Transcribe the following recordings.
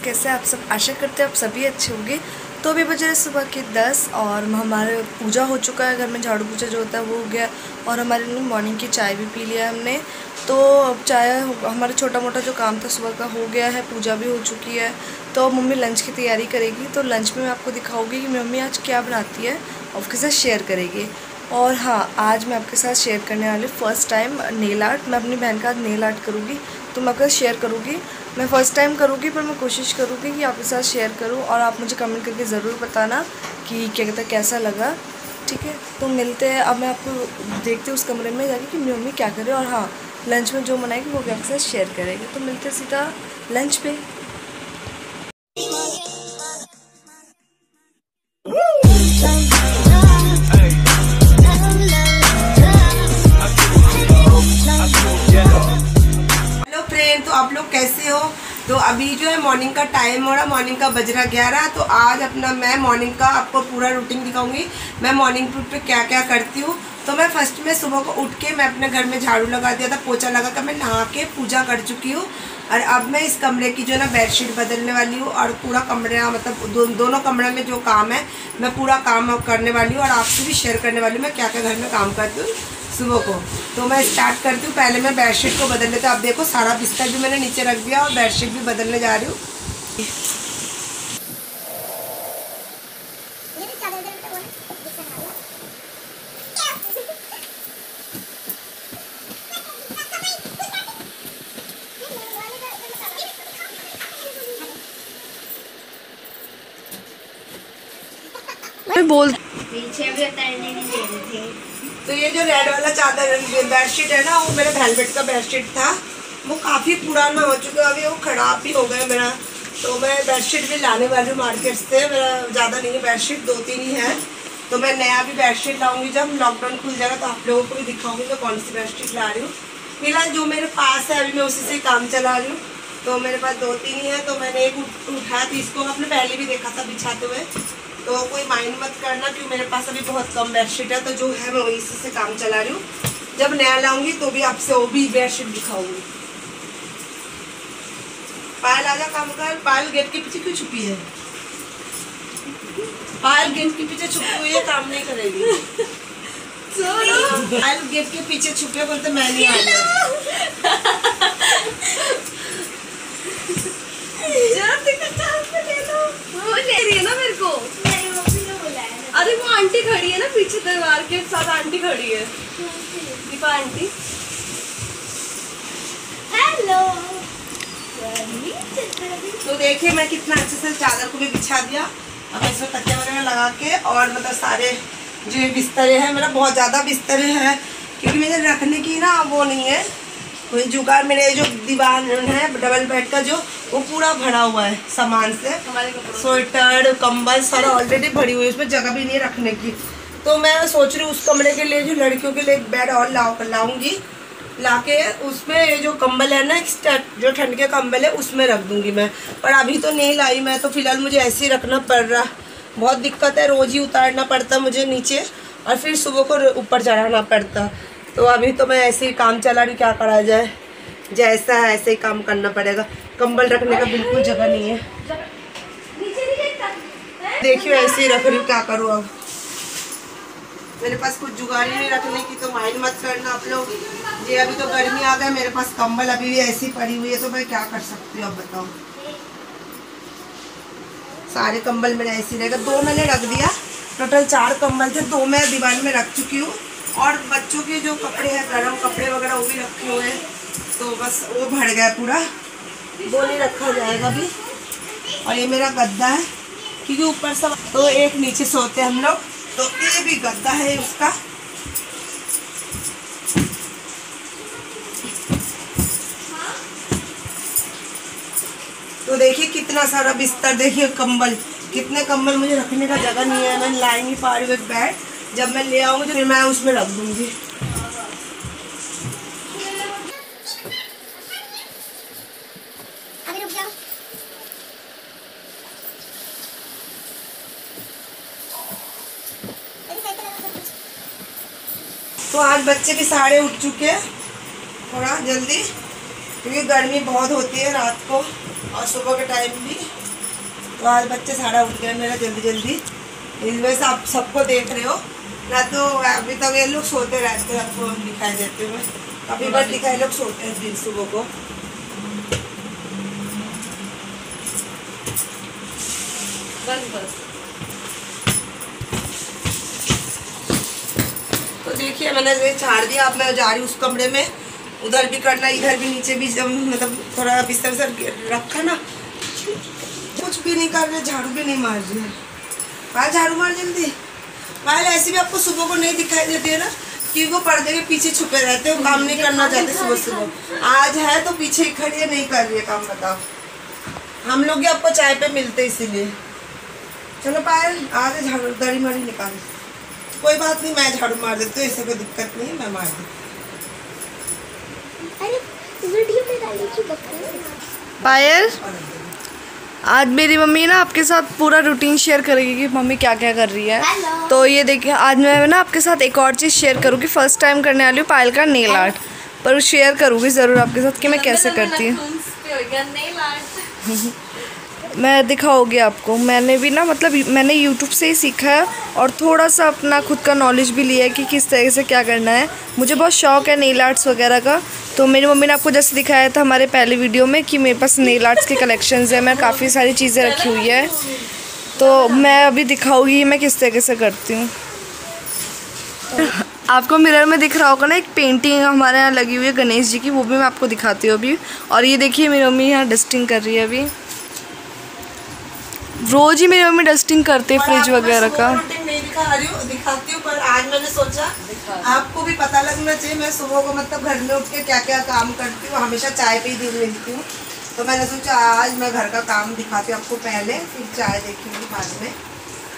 कैसे आप सब आशा करते हैं आप सभी अच्छे होंगे। तो अभी बज रहे सुबह के दस और हमारे पूजा हो चुका है। घर में झाड़ू पूजा जो होता है वो हो गया और हमारे मॉर्निंग की चाय भी पी लिया हमने। तो अब चाय हमारा छोटा मोटा जो काम था सुबह का हो गया है, पूजा भी हो चुकी है। तो मम्मी लंच की तैयारी करेगी। तो लंच में मैं आपको दिखाऊँगी कि मम्मी आज क्या बनाती है और उसके साथ शेयर करेगी। और हाँ आज मैं आपके साथ शेयर करने वाली फ़र्स्ट टाइम नेल आर्ट मैं अपनी बहन का आज नेल आर्ट करूँगी। तो मैं आपके शेयर करूँगी। मैं फ़र्स्ट टाइम करूँगी, पर मैं कोशिश करूँगी कि आपके साथ शेयर करूँ और आप मुझे कमेंट करके ज़रूर बताना कि क्या कहता कैसा लगा। ठीक है? तो मिलते हैं। अब मैं आपको देखते उस कमरे में जाके कि मेरी मम्मी क्या करे और हाँ लंच में जो बनाएगी वो भी आपके साथ शेयर करेगी। तो मिलते सीधा लंच पे। मॉर्निंग का टाइम हो रहा मॉर्निंग का बज रहा ग्यारह तो आज अपना मैं मॉर्निंग का आपको पूरा रूटीन दिखाऊँगी। मैं मॉर्निंग रूट पे क्या क्या करती हूँ? तो मैं फ़र्स्ट में सुबह को उठ के मैं अपने घर में झाड़ू लगा दिया था पोछा लगा कर मैं नहा के पूजा कर चुकी हूँ। और अब मैं इस कमरे की जो ना बेडशीट बदलने वाली हूँ और पूरा कमरे मतलब दो, दोनों कमरे में जो काम है मैं पूरा काम करने वाली हूँ और आपसे भी शेयर करने वाली हूँ मैं क्या क्या घर में काम करती हूँ सुबह को। तो मैं स्टार्ट करती हूँ पहले मैं बेडशीट को बदल लेती हूँ आप देखो सारा बिस्तर भी मैंने नीचे रख दिया और बेडशीट भी बदलने जा रही हूँ। मैं बोल पीछे भी उतरने नहीं दे रहे थे। तो ये जो रेड वाला चादर बेडशीट है ना वो मेरे वेलवेट का बेडशीट था। वो काफ़ी पुराना हो चुका है अभी वो खराब भी हो गया मेरा। तो मैं बेडशीट भी लाने वाली हूँ मार्केट से। मेरा ज़्यादा नहीं है बेडशीट दो तीन ही है। तो मैं नया भी बेडशीट लाऊँगी। जब लॉकडाउन खुल जाएगा तो आप लोगों को भी दिखाऊँगी तो कौन सी बेडशीट ला रही हूँ। फ़िलहाल जो मेरे पास है, अभी मैं उसी से काम चला रही हूँ। तो मेरे पास दो तीन ही है। तो मैंने एक उठाया तो इसको आपने पहले भी देखा था बिछाते हुए। तो कोई माइंड मत करना क्योंकि मेरे पास अभी बहुत कम बेडशीट है। तो जो है, मैं वही से काम चला रही हूँ। जब नया लाऊँगी तो भी आपसे वो भी बेडशीट दिखाऊँगी। पायल आजा काम कर पायल गेट के पीछे क्यों छुपी है? पायल गेट के पीछे छुपी हुई है काम नहीं करेगी। पायल गेट के पीछे छुपे बोलते मैं नहीं आ वो ले रही है ना मेरे को। अरे वो आंटी खड़ी है ना पीछे दरबार के साथ आंटी खड़ी है। दीपा आंटी। हेलो। तो देखिए मैं कितना अच्छे से चादर को भी बिछा दिया। अब इसमें तकिया वगैरह लगा के और मतलब सारे जो बिस्तरे हैं मेरा बहुत ज़्यादा बिस्तरे हैं क्योंकि मेरे रखने की ना वो नहीं है। कोई जुगाड़ मेरे जो दीवार है डबल बेड का जो वो पूरा भरा हुआ है सामान से। स्वेटर कंबल सारा ऑलरेडी भरी हुई है उसमें जगह भी नहीं है रखने की। तो मैं सोच रही हूँ उस कमरे के लिए जो लड़कियों के लिए एक बेड और लाओ लाऊँगी। लाके उसमें ये जो कंबल है ना जो ठंड के कंबल है, उसमें रख दूँगी मैं। पर अभी तो नहीं लाई मैं तो फ़िलहाल मुझे ऐसे ही रखना पड़ रहा। बहुत दिक्कत है, रोज़ ही उतारना पड़ता मुझे नीचे, और फिर सुबह को ऊपर चढ़ाना पड़ता। तो अभी तो मैं ऐसे ही काम चला रही क्या करा जाए? जैसा है, ऐसे ही काम करना पड़ेगा। कंबल रखने का बिल्कुल जगह नहीं है। देखियो, ऐसे ही रख रही हूँ, क्या करूँ अब? मेरे पास कुछ जुगाड़ी नहीं रखने की तो माइंड मत करना आप लोग। ये अभी तो गर्मी आ गया मेरे पास कंबल अभी भी ऐसी पड़ी हुई है तो मैं क्या कर सकती हूँ अब बताओ? सारे कंबल मेरे ऐसे रहेगा दो मैंने रख दिया, टोटल चार कंबल थे, दो मैं दीवार में रख चुकी हूँ, और बच्चों के जो कपड़े हैं, गर्म कपड़े वगैरह, वो भी रखे हुए हैं तो बस वो भर गया पूरा, वो नहीं रखा जाएगा अभी, और ये मेरा गद्दा है, क्योंकि ऊपर सब तो एक नीचे सोते हम लोग तो ये भी गद्दा है उसका तो देखिए कितना सारा बिस्तर देखिए कंबल। कितने कंबल मुझे रखने का जगह नहीं है। मैं ला नहीं पा रही हूँ एक बेड जब मैं ले आऊँगी तो फिर मैं उसमें रख दूँगी। तो आज बच्चे भी सारे उठ चुके हैं। थोड़ा जल्दी। क्योंकि गर्मी बहुत होती है रात को और सुबह के टाइम भी। तो आज बच्चे सारा उठ गए मेरा जल्दी जल्दी। इस वजह से आप सबको देख रहे हो। ना तो अभी तक ये लोग सोते रहते हैं आपको दिखाई देते हुए। कभी बार दिखाई लोग सोते हैं दिन सुबह को। बस बस। तो देखिए मैंने ये झाड़ दिया अब मैं जा रही हूँ उस कमरे में। उधर भी करना, इधर भी, नीचे भी जब मतलब थोड़ा बिस्तर से रखा ना। कुछ भी नहीं कर रहे, झाड़ू भी नहीं मार रही है। पायल, झाड़ू मार जल्दी। पायल, ऐसे भी आपको सुबह को नहीं दिखाई देती है ना, कि वो पर्दे के पीछे छुपे रहते हैं काम नहीं करना चाहते सुबह सुबह। आज है तो पीछे ही खड़ी है, नहीं कर रही है काम, बताओ। हम लोग ही आपको चाय पे मिलते इसीलिए। चलो पायल आज झाड़ू दड़ी मारी निकाल। कोई बात नहीं, मैं झाड़ू मार देती हूँ, ऐसे कोई दिक्कत नहीं, मैं मार देती अरे वीडियो में डालने की बकरी पायल आज मेरी मम्मी ना आपके साथ पूरा रूटीन शेयर करेगी कि मम्मी क्या क्या कर रही है। Hello. तो ये देखिए आज मैं ना आपके साथ एक और चीज़ शेयर करूँगी फ़र्स्ट टाइम करने वाली हूँ पायल का नेल आर्ट पर शेयर करूँगी ज़रूर आपके साथ कि मैं कैसे करती हूँ। मैं दिखाओगी आपको। मैंने भी ना मतलब मैंने यूट्यूब से ही सीखा है और थोड़ा सा अपना खुद का नॉलेज भी लिया है कि किस तरह से क्या करना है। मुझे बहुत शौक है नेल आर्ट्स वगैरह का। तो मेरी मम्मी ने आपको जैसे दिखाया था हमारे पहले वीडियो में कि मेरे पास नेल आर्ट्स के कलेक्शंस है मैं काफ़ी सारी चीज़ें रखी हुई है। तो मैं अभी दिखाऊँगी मैं किस तरीके से करती हूँ। आपको मिरर में दिख रहा होगा ना एक पेंटिंग हमारे यहाँ लगी हुई है गणेश जी की वो भी मैं आपको दिखाती हूँ अभी। और ये देखिए मेरी मम्मी यहाँ डस्टिंग कर रही है अभी। रोज ही मेरी मम्मी डस्टिंग करते हैं फ्रिज वगैरह का। नहीं दिखा रही हूँ दिखाती हूँ पर आज मैंने सोचा आपको भी पता लगना चाहिए मैं सुबह को मतलब घर में उठ के क्या क्या काम करती हूँ हमेशा चाय पे ही दिन लेती हूँ। तो मैंने सोचा आज मैं घर का काम दिखाती हूँ आपको पहले फिर चाय देखूँगी बाद में।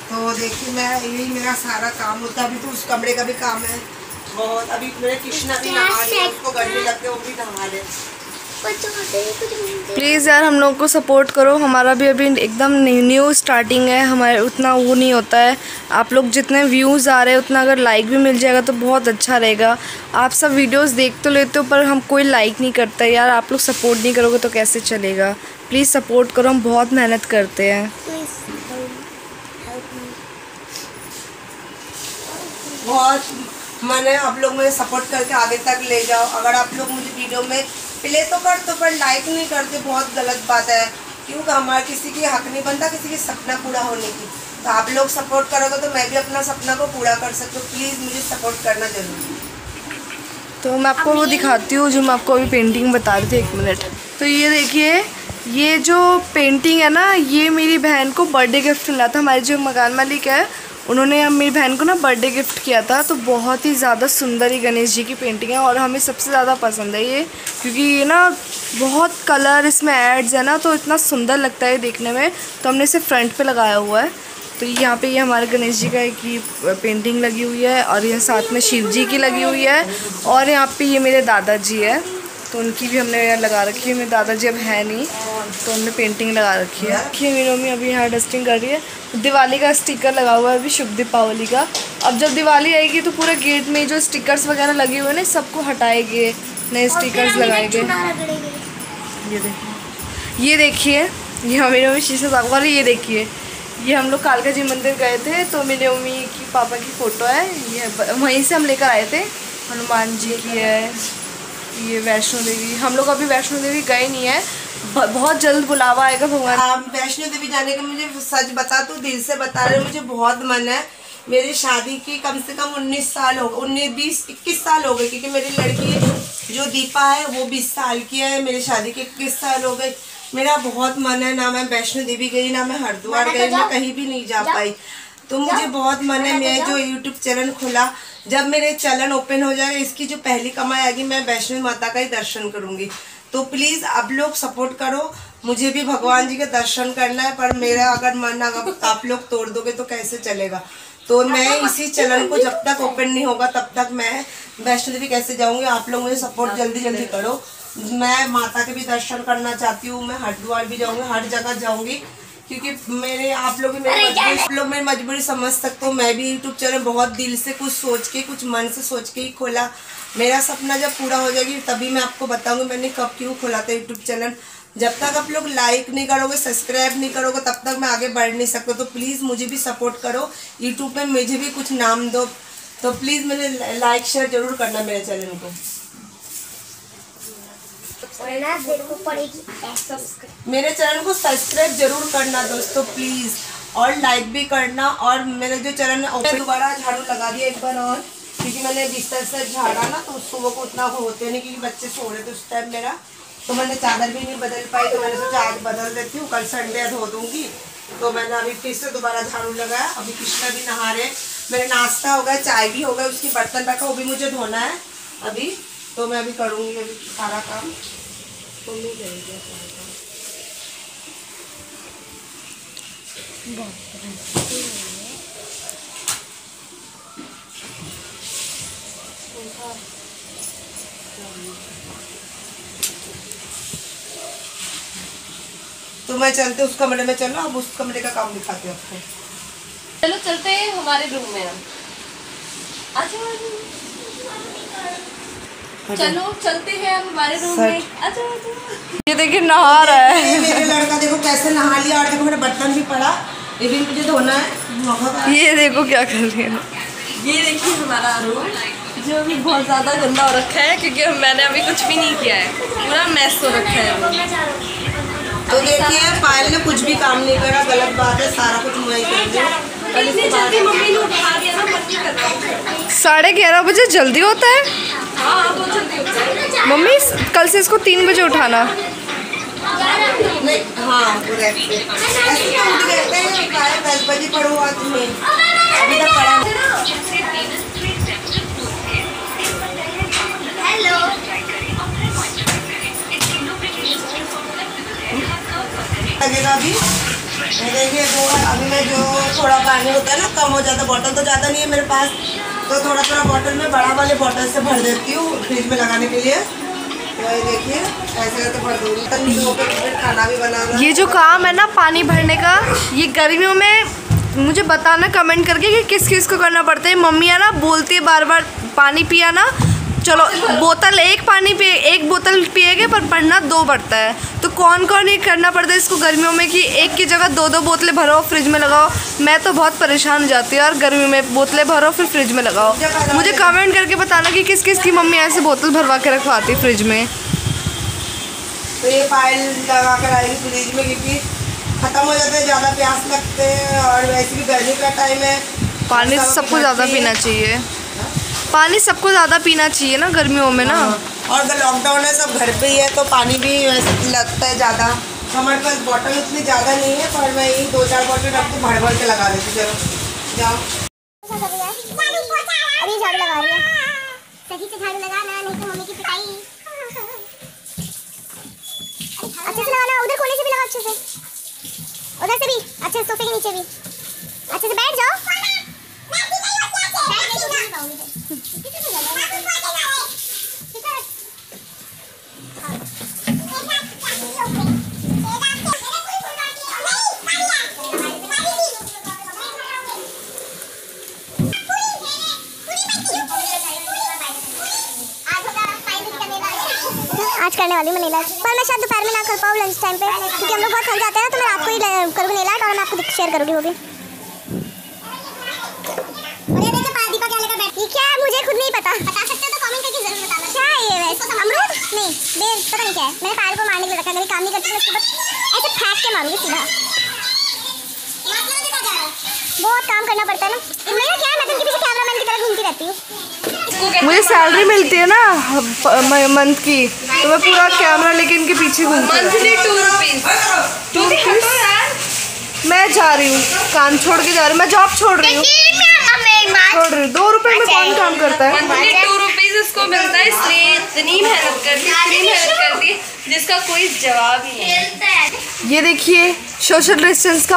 तो देखिए मैं यही मेरा सारा काम होता है। अभी तो उस कमरे का भी काम है बहुत। अभी मेरे कृष्णा भी नहा रहे उसको गर्मी लगती है वो भी नहा रहे प्लीज़ यार, हम लोग को सपोर्ट करो। हमारा भी अभी एकदम न्यू स्टार्टिंग है। हमारे उतना वो नहीं होता है। आप लोग जितने व्यूज़ आ रहे हैं, उतना अगर लाइक भी मिल जाएगा तो बहुत अच्छा रहेगा। आप सब वीडियोस देख तो लेते हो, पर हम कोई लाइक नहीं करता यार, आप लोग सपोर्ट नहीं करोगे तो कैसे चलेगा? प्लीज़ सपोर्ट करो, हम बहुत मेहनत करते हैं। बहुत मैंने आप लोग मुझे सपोर्ट करके आगे तक ले जाओ। अगर आप लोग मुझे वीडियो में प्ले तो कर तो पर लाइक नहीं करते बहुत गलत बात है। क्योंकि हमारा किसी की हक नहीं बनता किसी की सपना पूरा होने की। तो आप लोग सपोर्ट करोगे तो मैं भी अपना सपना को पूरा कर सकती हूँ। प्लीज़ मुझे सपोर्ट करना ज़रूरी है। तो मैं आपको वो दिखाती हूँ जो मैं आपको अभी पेंटिंग बता रही थी एक मिनट तो ये देखिए ये जो पेंटिंग है ना ये मेरी बहन को बर्थडे गिफ्ट मिला था। हमारे जो मकान मालिक है उन्होंने मेरी बहन को ना बर्थडे गिफ्ट किया था तो बहुत ही ज़्यादा सुंदर ही गणेश जी की पेंटिंग है और हमें सबसे ज़्यादा पसंद है ये, क्योंकि ये ना बहुत कलर इसमें एड्स है ना तो इतना सुंदर लगता है देखने में। तो हमने इसे फ्रंट पे लगाया हुआ है। तो यहाँ पे ये हमारे गणेश जी का एक ये पेंटिंग लगी हुई है और ये साथ में शिव जी की लगी हुई है और यहाँ पे ये मेरे दादाजी है। तो उनकी भी हमने यहाँ लगा रखी है। मेरे दादाजी अब है नहीं तो हमने पेंटिंग लगा रखी है। देखिए मेरी मम्मी अभी यहाँ डस्टिंग कर रही है। दिवाली का स्टिकर लगा हुआ है अभी शुभ दीपावली का। अब जब दिवाली आएगी तो पूरे गेट में जो स्टिकर्स वगैरह लगे हुए हैं ना सबको हटाएँगे नए स्टिकर्स लगाएँगे। ये देखिए। ये देखिए ये मेरी मम्मी शीशे साफ़ वाली ये देखिए ये हम लोग कालका जी मंदिर गए थे तो मेरी मम्मी की पापा की फ़ोटो है। ये वहीं से हम लेकर आए थे। हनुमान जी की है। ये वैष्णो देवी। हम लोग अभी वैष्णो देवी गए नहीं है। बहुत जल्द बुलावा आएगा भगवान। हाँ, वैष्णो देवी जाने का मुझे सच बता तो दिल से बता रहे मुझे बहुत मन है। मेरी शादी की कम से कम 19 साल हो गए उन्नीस बीस इक्कीस साल हो गए क्योंकि मेरी लड़की जो दीपा है वो 20 साल की है। मेरी शादी के इक्कीस साल हो गए। मेरा बहुत मन है ना मैं वैष्णो देवी गई ना मैं हरिद्वार गई मैं कहीं भी नहीं जा। पाई। तो मुझे बहुत मन है मैं जो यूट्यूब चैनल खोला जब मेरे चैनल ओपन हो जाएगा इसकी जो पहली कमाई आएगी मैं वैष्णो माता का ही दर्शन करूँगी। तो प्लीज़ आप लोग सपोर्ट करो। मुझे भी भगवान जी के दर्शन करना है पर मेरा अगर मन अगर आप लोग तोड़ दोगे तो कैसे चलेगा? तो मैं इसी चैनल को जब तक ओपन नहीं होगा तब तक मैं वैष्णो देवी कैसे जाऊँगी आप लोग मुझे सपोर्ट जल्दी जल्दी करो। मैं माता के भी दर्शन करना चाहती हूँ मैं हरिद्वार भी जाऊँगी हर जगह जाऊँगी। क्योंकि मेरे आप लोग भी मेरी मजबूरी आप लोग मेरी मजबूरी समझ सकते हो। मैं भी यूट्यूब चैनल बहुत दिल से कुछ सोच के कुछ मन से सोच के ही खोला। मेरा सपना जब पूरा हो जाएगी तभी मैं आपको बताऊँगी मैंने कब क्यों खोला था यूट्यूब चैनल जब तक आप लोग लाइक नहीं करोगे सब्सक्राइब नहीं करोगे तब तक मैं आगे बढ़ नहीं सकता। तो प्लीज़ मुझे भी सपोर्ट करो। यूट्यूब में मुझे भी कुछ नाम दो। तो प्लीज़ मेरे लाइक शेयर ज़रूर करना मेरे चैनल को। और ना देखो पड़ेगी मेरे चैनल को सब्सक्राइब ज़रूर करना दोस्तों प्लीज़ और लाइक भी करना। और मेरे जो चैनल है ओपन दोबारा झाड़ू लगा दिया एक बार और क्योंकि मैंने बिस्तर से झाड़ा ना तो सुबह को उतना होते नहीं क्योंकि बच्चे सो रहे थे उस टाइम मेरा। तो मैंने चादर भी नहीं बदल पाई तो मैंने सोचा आज बदल देती हूँ कल संडे धो दूँगी। तो मैंने अभी फिर से दोबारा झाड़ू लगाया। अभी कृष्णा भी नहा रहे मेरे नाश्ता हो गया चाय भी हो गया उसकी बर्तन रखा वो भी मुझे धोना है अभी। तो मैं अभी करूँगी अभी सारा काम। काम तो मैं चलते उस कमरे में चलो, अब उस कमरे का काम दिखाते हैं आपको। चलो, चलते हैं हमारे रूम में हम। अच्छा चलो चलते हैं हम हमारे रूम में। अच्छा ये देखिए नहा रहा है। ये मेरे लड़का देखो कैसे नहा लिया और देखो मेरा बर्तन भी पड़ा। ये भी मुझे धोना है। ये देखो क्या कर रही है। ये देखिए हमारा रूम जो अभी बहुत ज़्यादा गंदा हो रखा है क्योंकि मैंने अभी कुछ भी नहीं किया है। पूरा मैस हो रखा है। तो देखिए पायल ने कुछ भी काम नहीं करा गलत बात है सारा कुछ मैं कर रही कल मम्मी ने उठा दिया ना साढ़े ग्यारह बजे जल्दी होता है? हाँ है मम्मी कल से इसको तीन बजे उठाना। हाँ लगेगा अभी देखिए दो अभी मैं जो थोड़ा पानी होता है ना कम हो जाता बॉटल तो ज़्यादा नहीं है मेरे पास। तो थोड़ा थोड़ा बॉटल में, बड़ा वाले बॉटल से भर देती हूँ फ्रिज में लगाने के लिए। तो ये देखिए, ऐसे करके भर फिर खाना भी ये जो काम है ना पानी भरने का, ये गर्मियों में मुझे बताना कमेंट करके कि किस किस को करना पड़ता है। मम्मी है ना, बोलती है बार बार पानी पिया ना। चलो, बोतल एक पानी पिए एक बोतल पिएगे, पर पढ़ना दो पड़ता है। तो कौन कौन ये करना पड़ता है इसको गर्मियों में कि एक की जगह दो दो बोतलें भरो फ्रिज में लगाओ। मैं तो बहुत परेशान हो जाती हूँ और गर्मी में। बोतलें भरो फिर फ्रिज में लगाओ। मुझे कमेंट करके बताना कि किस किस की मम्मी ऐसे बोतल भरवा के रखवाती है फ्रिज में। तो ये पायल लगा कर आएगी फ्रिज में क्योंकि ख़त्म हो जाते हैं ज़्यादा प्यास लगते हैं और वैसे भी गर्मी का टाइम है। पानी सबको ज़्यादा पीना चाहिए। पानी सबको ज़्यादा पीना चाहिए ना गर्मियों में ना? और अगर लॉकडाउन है सब घर पे ही है तो पानी भी वैसे लगता है ज़्यादा। तो हमारे पास बॉटल उतनी ज़्यादा नहीं है पर मैं यही दो चार बॉटल रख के भर भर के लगा देती हूँ। चलो जाओ। अभी झाड़ू लगा रही है। सही से झाड़ू लगाना नहीं तो मम्मी की पिटाई। अच्छे से लगाना उधर कोने से भी लगा अच्छे से। उधर से भी अच्छे सोफे के नीचे भी। अच्छे से बैठ जाओ बैठ नहीं पाऊँगी आज करने वाली हूँ मैं नीला पर मैं शायद दोपहर में ना कर पाऊँ लंच टाइम पे क्योंकि हम लोग बहुत थक जाते हैं तो मैं रात को ही करूँगी नीला और मैं आपको शेयर करूँगी वो भी। क्या है? मुझे खुद नहीं पता। बता सकते हो तो कमेंट करके ज़रूर बताना। क्या है ये वैसे? अमरूद? नहीं बेर पता नहीं क्या है। मैंने पायल को मारने के लिए रखा कभी काम नहीं करती उसके बाद ऐसे फेंक के मारूँगी सीधा। बहुत काम करना पड़ता है ना। मेरा क्या है मैं तो उनके पीछे कैमरामैन की तरह घूमती रहती हूँ। मुझे सैलरी मिलती है ना मंथ की। तो मैं पूरा कैमरा लेके इनके पीछे घूमती मैं जा रही हूँ काम छोड़ के जा रही हूँ। मैं जॉब छोड़ रही हूँ। छोड़ रही हूँ। दो रुपए में कौन काम करता है? उसको मिलता है। इसलिए इतनी मेहनत करती है इतनी मेहनत करती है जिसका कोई जवाब ही नहीं ये देखिए सोशल डिस्टेंस का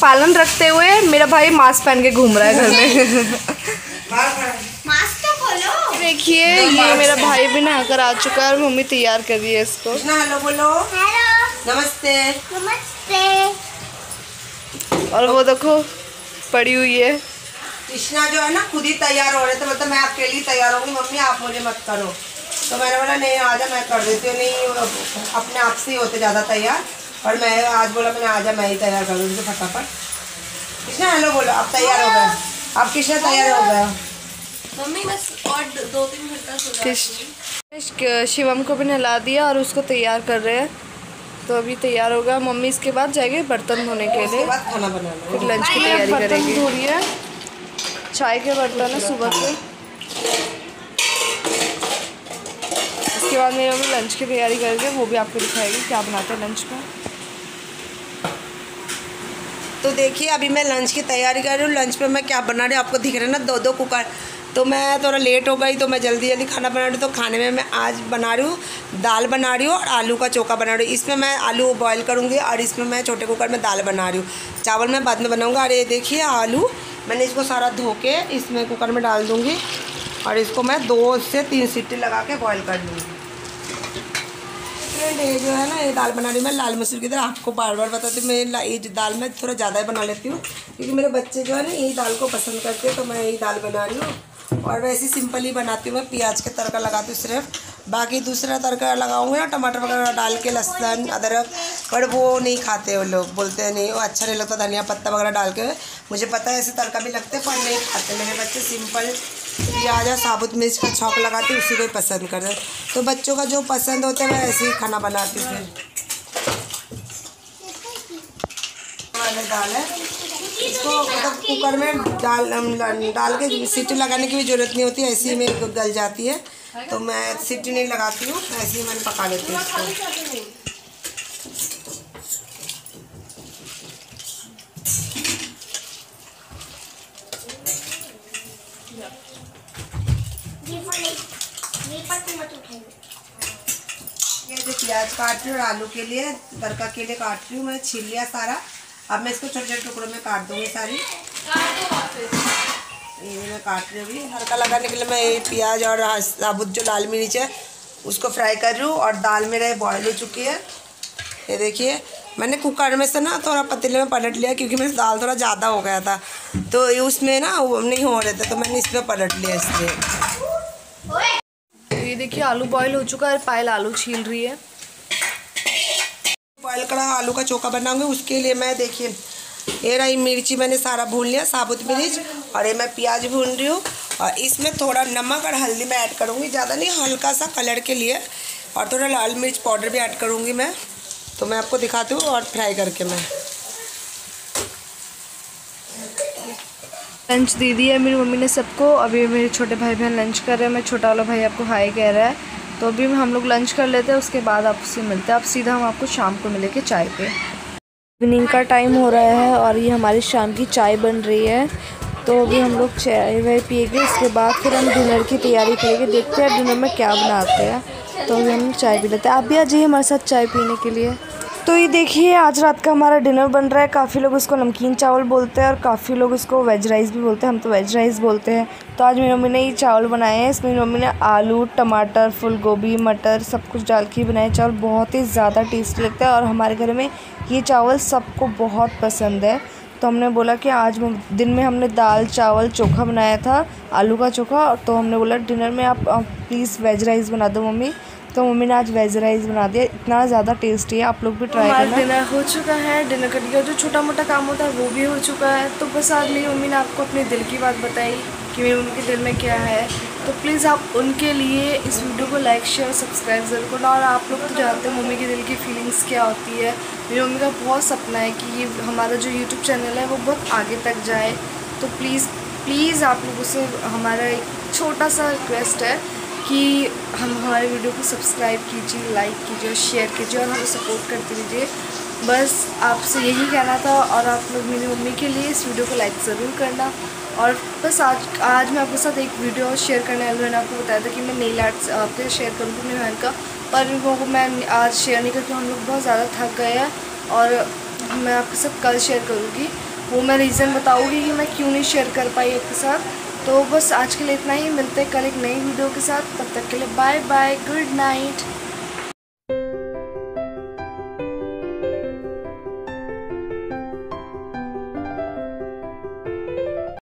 पालन रखते हुए मेरा भाई मास्क पहन के घूम रहा है घर में बाहर खड़ा है। मास्क तो खोलो देखिए ये मेरा भाई भी नहाकर आ चुका है और मम्मी तैयार कर रही है इसको। हेलो बोलो। हेलो नमस्ते। नमस्ते। और वो देखो पड़ी हुई है। कृष्णा जो है ना खुद ही तैयार हो रहे थे मतलब मैं अकेली तैयार होंगी मम्मी आप मुझे मत करो। तो मैंने बोला नहीं आ जा मैं कर देती हूँ नहीं अपने आप से ही होते ज़्यादा तैयार। और मैं आज बोला मैंने आ जा मैं ही तैयार कर दूँगी फटाफट। कृष्णा हेलो बोलो आप तैयार हो गए। आप कृष्णा तैयार हो गए मम्मी बस और दो तीन घंटा शिवम को भी नहला दिया और उसको तैयार कर रहे हैं। तो अभी तैयार होगा। मम्मी इसके बाद जाएगी बर्तन धोने के लिए। खाना बनाना फिर लंच की तैयारी करेंगे। धो रही है। चाय के बर्तन है सुबह से इसके बाद मेरी मम्मी लंच की तैयारी करेंगे। वो भी आपको दिखाएगी क्या बनाते हैं लंच में। तो देखिए अभी मैं लंच की तैयारी कर रही हूँ। लंच पे मैं क्या बना रही हूँ आपको दिख रहा है ना दो दो कुकर। तो मैं थोड़ा लेट हो गई तो मैं जल्दी जल्दी खाना बना रही हूँ। तो खाने में मैं आज बना रही हूँ, दाल बना रही हूँ और आलू का चोखा बना रही हूँ। इसमें मैं आलू बॉईल करूँगी और इसमें मैं छोटे कुकर में दाल बना रही हूँ। चावल मैं बाद में बनाऊँगा अरे देखिए आलू, मैंने इसको सारा धो के इसमें कुकर में डाल दूँगी और इसको मैं दो से तीन सीटी लगा के बॉयल कर लूँगी। फ्रेंड ये जो है ना, ये दाल बना रही मैं। लाल मसूर की तरह आपको बार बार बताती हूँ, मैं ये दाल मैं थोड़ा ज़्यादा ही बना लेती हूँ। क्योंकि मेरे बच्चे जो है ना, यही दाल को पसंद करते हैं तो मैं यही दाल बना रही हूँ। और वैसे सिंपल ही बनाती हूँ मैं प्याज के तड़का लगाती हूँ सिर्फ़। बाकी दूसरा तड़का लगाऊँगी ना टमाटर वगैरह डाल के लहसुन अदरक पर वो नहीं खाते वो लोग बोलते हैं नहीं वो अच्छा नहीं लगता धनिया पत्ता वगैरह डाल के। मुझे पता है ऐसे तड़का भी लगते पर नहीं खाते मेरे बच्चे। सिंपल प्याज और साबुत मिर्च का छौंक लगाती हूँ उसी को ही पसंद करते तो बच्चों का जो पसंद होता है मैं ऐसे ही खाना बनाती हूँ। फिर है। इसको मतलब कुकर में डाल डाल के सीटी लगाने की भी ज़रूरत नहीं होती, ऐसे ही में गल जाती है। तो मैं सीटी नहीं लगाती हूँ, ऐसे ही मैंने पका लेती हूँ इसको। ये प्याज काट रही हूँ आलू के लिए, तड़का के लिए काट रही हूँ मैं, छील लिया सारा। अब मैं इसको छोटे छोटे टुकड़ों में काट दूँगी सारी। ये मैं काट रही हूँ अभी। हल्का लगाने के लिए मैं ये प्याज और हा- साबुत जो लाल मिर्च है उसको फ्राई कर रही हूँ और दाल मेरा बॉयल हो चुकी है। ये देखिए मैंने कुकर में से ना थोड़ा पतीले में पलट लिया क्योंकि मेरी दाल थोड़ा ज़्यादा हो गया था। तो ये उसमें ना वो नहीं हो रहे थे तो मैंने इसमें पलट लिया इसलिए। तो ये देखिए आलू बॉईल हो चुका है पायल आलू छील रही है। बॉयल करा, आलू का चोखा बनाऊँगी, उसके लिए मैं देखिए, ये रही मिर्ची, मैंने सारा भून लिया, साबुत मिर्च, और ये मैं प्याज भून रही हूँ, और इसमें थोड़ा नमक और हल्दी मैं ऐड करूँगी, ज़्यादा नहीं, हल्का सा कलर के लिए, और थोड़ा लाल मिर्च पाउडर भी ऐड करूँगी मैं तो मैं आपको दिखाती हूँ, और फ्राई करके मैं। लंच दे दिया मेरी मम्मी ने सबको, अभी मेरे छोटे भाई बहन लंच कर रहे हैं मेरा छोटा वाला भाई आपको हाई कह रहा है। तो अभी हम लोग लंच कर लेते हैं, उसके बाद आपसे मिलते हैं। आप सीधा हम आपको शाम को मिलेंगे चाय पे। इवनिंग का टाइम हो रहा है और ये हमारी शाम की चाय बन रही है। तो अभी हम लोग चाय वाय पिएँगे, उसके बाद फिर हम डिनर की तैयारी करेंगे। देखते हैं डिनर में क्या बनाते हैं। तो अभी हम चाय पी लेते हैं। आप भी आ जाइए हमारे साथ चाय पीने के लिए। तो ये देखिए, आज रात का हमारा डिनर बन रहा है। काफ़ी लोग इसको नमकीन चावल बोलते हैं और काफ़ी लोग इसको वेज राइस भी बोलते हैं। हम तो वेज राइस बोलते हैं। तो आज मेरी मम्मी ने ये चावल बनाए हैं। इसमें मेरी मम्मी ने आलू, टमाटर फूल गोभी मटर सब कुछ डाल के बनाए। चावल बहुत ही ज़्यादा टेस्टी लगता है और हमारे घर में ये चावल सबको बहुत पसंद है। तो हमने बोला कि आज दिन में हमने दाल, चावल, चोखा बनाया था, आलू का चोखा। तो हमने बोला, डिनर में आप आप प्लीज़ वेज राइस बना दो मम्मी। तो मम्मी ने आज वेज राइस बना दिया। इतना ज़्यादा टेस्टी है आप लोग भी ट्राई करना। डिनर हो चुका है डिनर करने का जो छोटा मोटा काम होता है वो भी हो चुका है। तो बस आज मेरी मम्मी ने आपको अपने दिल की बात बताई कि मेरी उनके दिल में क्या है। तो प्लीज़ आप उनके लिए इस वीडियो को लाइक शेयर सब्सक्राइब ज़रूर करना। और आप लोग तो जानते हैं मम्मी के दिल की फीलिंग्स क्या होती है। मेरी मम्मी का बहुत सपना है कि ये हमारा जो यूट्यूब चैनल है वो बहुत आगे तक जाए। तो प्लीज़ प्लीज़ आप लोगों से हमारा एक छोटा सा रिक्वेस्ट है कि हम हमारे वीडियो को सब्सक्राइब कीजिए लाइक कीजिए और शेयर कीजिए और हमें सपोर्ट करते रहिए। बस आपसे यही कहना था और आप लोग मेरी मम्मी के लिए इस वीडियो को लाइक ज़रूर करना। और बस आज आज मैं आपके साथ एक वीडियो शेयर करने वाली मैंने आपको बताया था कि मैं नेल आर्ट्स आपके शेयर करूँगी अपनी बहन का। पर वो मैं आज शेयर नहीं करती हम लोग बहुत ज़्यादा थक गए हैं और मैं आपके साथ कल शेयर करूँगी। वो मैं रीज़न बताऊँगी कि मैं क्यों नहीं शेयर कर पाई आपके साथ। तो बस आज के लिए इतना ही। मिलते हैं कल एक नई वीडियो के साथ। तब तक के लिए बाय बाय गुड नाइट